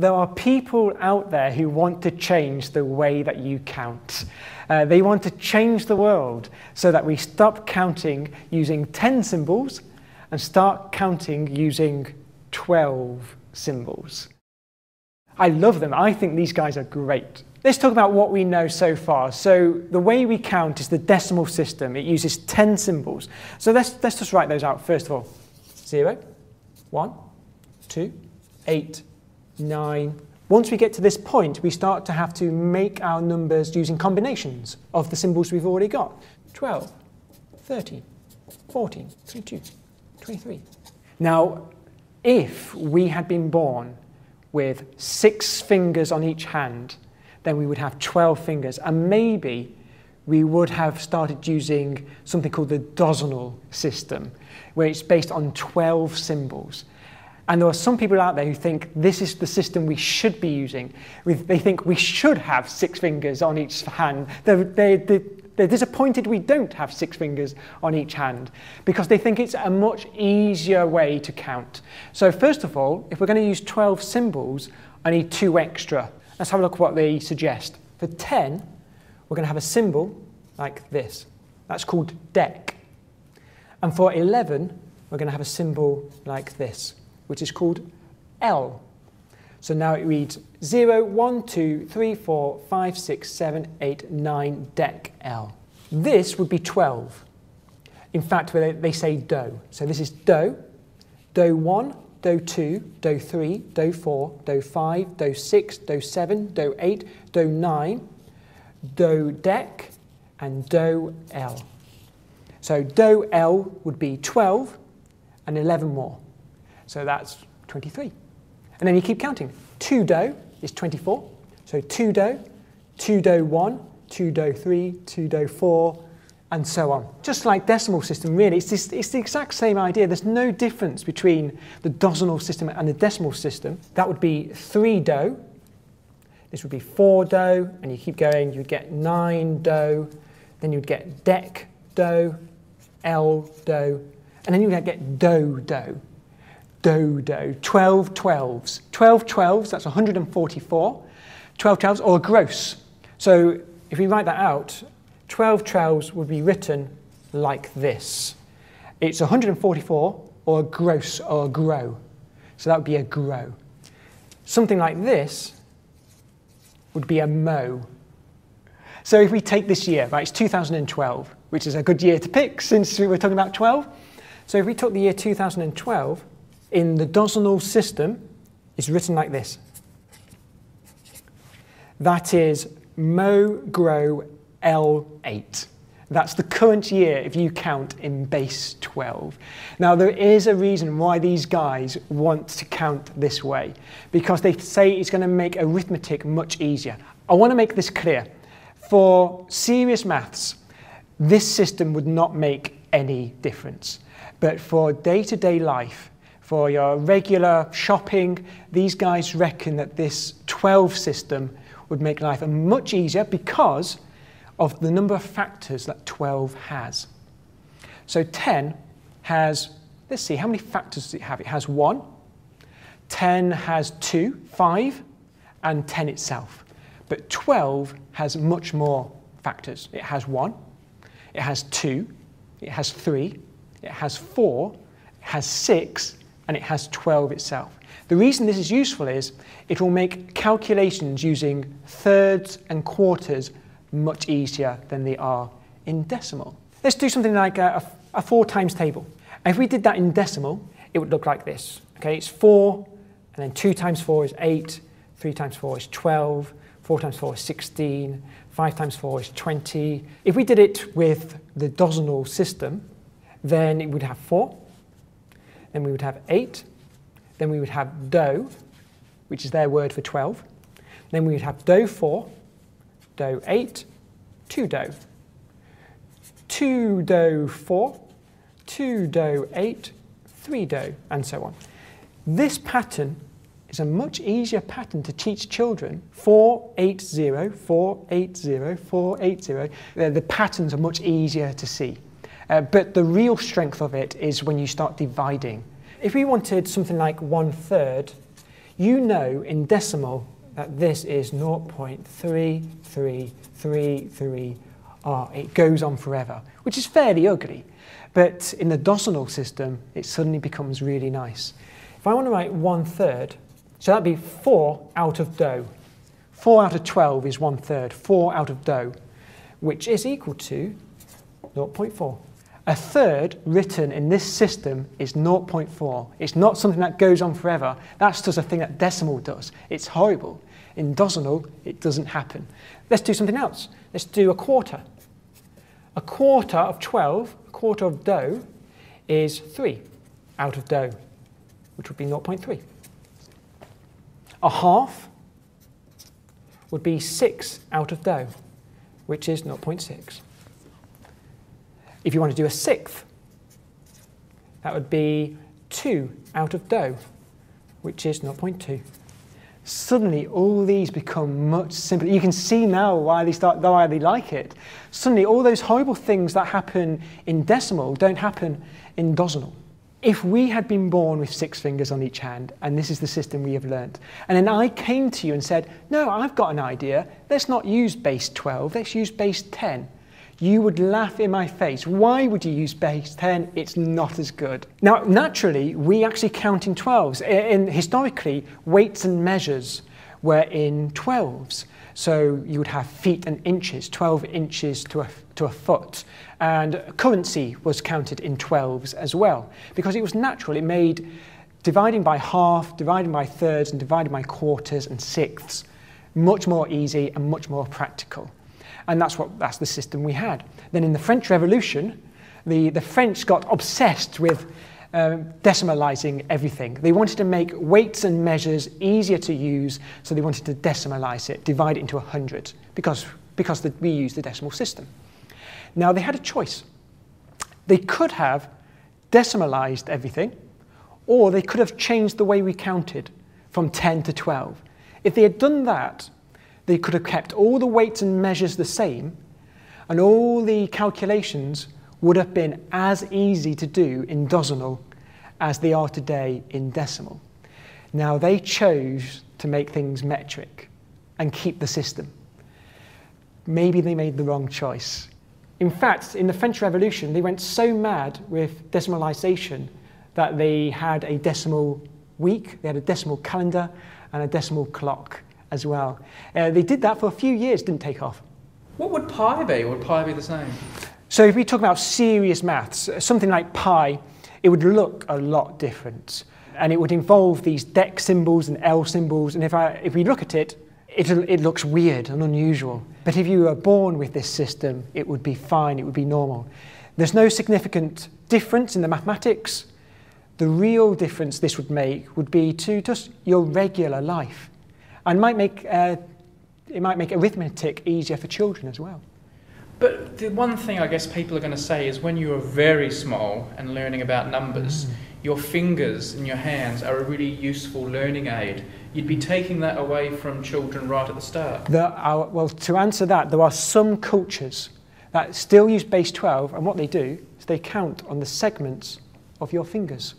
there are people out there who want to change the way that you count. Uh, they want to change the world so that we stop counting using 10 symbols and start counting using 12 symbols. I love them. I think these guys are great. Let's talk about what we know so far. So the way we count is the decimal system. It uses 10 symbols. So let's, let's just write those out first of all. 0, 1, 2, 8, 9. Once we get to this point, we start to have to make our numbers using combinations of the symbols we've already got. 12, 13, 14, 22, 23. Now, if we had been born with six fingers on each hand, then we would have 12 fingers. And maybe we would have started using something called the dozenal system, where it's based on 12 symbols. And there are some people out there who think this is the system we should be using. They think we should have six fingers on each hand. They're, they're, they're disappointed we don't have six fingers on each hand because they think it's a much easier way to count. So first of all, if we're going to use 12 symbols, I need two extra. Let's have a look at what they suggest. For 10, we're going to have a symbol like this. That's called dec. And for 11, we're going to have a symbol like this which is called L. So now it reads 0, 1, 2, 3, 4, 5, 6, 7, 8, 9, dec L. This would be 12. In fact, they say do. So this is do, do 1, do 2, do 3, do 4, do 5, do 6, do 7, do 8, do 9, do dec, and do L. So do L would be 12 and 11 more. So that's 23. And then you keep counting. 2 do is 24. So 2 do, 2 do 1, 2 do 3, 2 do 4, and so on. Just like decimal system, really, it's, this, it's the exact same idea. There's no difference between the dozenal system and the decimal system. That would be 3 do. This would be 4 do, and you keep going, you'd get 9 do, then you'd get dec do, L do, and then you'd get do do dodo, 12 12s. 12 12s, that's 144. 12 12s, or gross. So if we write that out, 12 12s would be written like this. It's 144, or gross, or grow. So that would be a grow. Something like this would be a mo. So if we take this year, right, it's 2012, which is a good year to pick since we were talking about 12. So if we took the year 2012, in the dozenal system is written like this. That is Mo Grow L8. That's the current year if you count in base 12. Now, there is a reason why these guys want to count this way, because they say it's going to make arithmetic much easier. I want to make this clear. For serious maths, this system would not make any difference. But for day to day life, for your regular shopping, these guys reckon that this 12 system would make life much easier because of the number of factors that 12 has. So 10 has, let's see, how many factors does it have? It has 1, 10 has 2, 5, and 10 itself. But 12 has much more factors. It has 1, it has 2, it has 3, it has 4, it has 6, and it has 12 itself. The reason this is useful is it will make calculations using thirds and quarters much easier than they are in decimal. Let's do something like a, a, four times table. if we did that in decimal, it would look like this. Okay, it's four, and then two times four is eight, three times four is 12, four times four is 16, five times four is 20. If we did it with the dozenal system, then it would have four, then we would have 8. Then we would have do, which is their word for 12. Then we would have do 4, do 8, 2 do. 2 do 4, 2 do 8, 3 do, and so on. This pattern is a much easier pattern to teach children. 480, 480, 480. The, the patterns are much easier to see. Uh, but the real strength of it is when you start dividing. If we wanted something like one third, you know in decimal that this is 0.3333R. It goes on forever, which is fairly ugly. But in the decimal system, it suddenly becomes really nice. If I want to write one third, so that'd be 4 out of dou. 4 out of 12 is one third, 4 out of dou, which is equal to 0.4. A third written in this system is 0.4. It's not something that goes on forever. That's just a thing that decimal does. It's horrible. In dozenal, it doesn't happen. Let's do something else. Let's do a quarter. A quarter of 12, a quarter of dou, is 3 out of dou, which would be 0.3. A half would be 6 out of dou, which is 0.6. If you want to do a sixth, that would be 2 out of dou, which is 0.2. Suddenly, all these become much simpler. You can see now why they, start, why they like it. Suddenly, all those horrible things that happen in decimal don't happen in dozenal. If we had been born with six fingers on each hand, and this is the system we have learnt, and then I came to you and said, no, I've got an idea, let's not use base 12, let's use base 10 you would laugh in my face. Why would you use base 10? It's not as good. Now, naturally, we actually count in 12s. In, historically, weights and measures were in 12s. So you would have feet and inches, 12 inches to a, to a foot. And currency was counted in 12s as well, because it was natural. It made dividing by half, dividing by thirds, and dividing by quarters and sixths much more easy and much more practical. And that's, what, that's the system we had. Then in the French Revolution, the, the French got obsessed with um, decimalizing everything. They wanted to make weights and measures easier to use, so they wanted to decimalize it, divide it into 100, because, because the, we use the decimal system. Now, they had a choice. They could have decimalized everything, or they could have changed the way we counted from 10 to 12. If they had done that, they could have kept all the weights and measures the same, and all the calculations would have been as easy to do in decimal as they are today in decimal. Now, they chose to make things metric and keep the system. Maybe they made the wrong choice. In fact, in the French Revolution, they went so mad with decimalization that they had a decimal week, they had a decimal calendar, and a decimal clock as well. Uh, they did that for a few years, didn't take off. What would pi be? Would pi be the same? So if we talk about serious maths, something like pi, it would look a lot different. And it would involve these dec symbols and L symbols. And if, I, if we look at it, it, it looks weird and unusual. But if you were born with this system, it would be fine, it would be normal. There's no significant difference in the mathematics. The real difference this would make would be to just your regular life and might make, uh, it might make arithmetic easier for children as well. But the one thing I guess people are going to say is when you are very small and learning about numbers, mm. your fingers and your hands are a really useful learning aid. You'd be taking that away from children right at the start. There are, well, to answer that, there are some cultures that still use base 12, and what they do is they count on the segments of your fingers.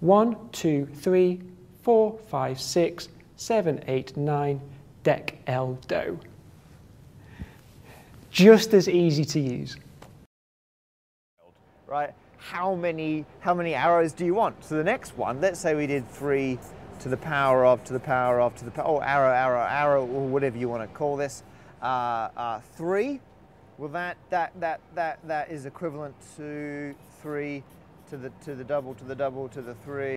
One, two, three, four, five, six, 789 dec L dou. Just as easy to use. Right, how many, how many arrows do you want? So the next one, let's say we did three to the power of, to the power of, to the power, oh, arrow, arrow, arrow, or whatever you want to call this. Uh, uh, three, well that, that, that, that, that is equivalent to three to the, to the double, to the double, to the three.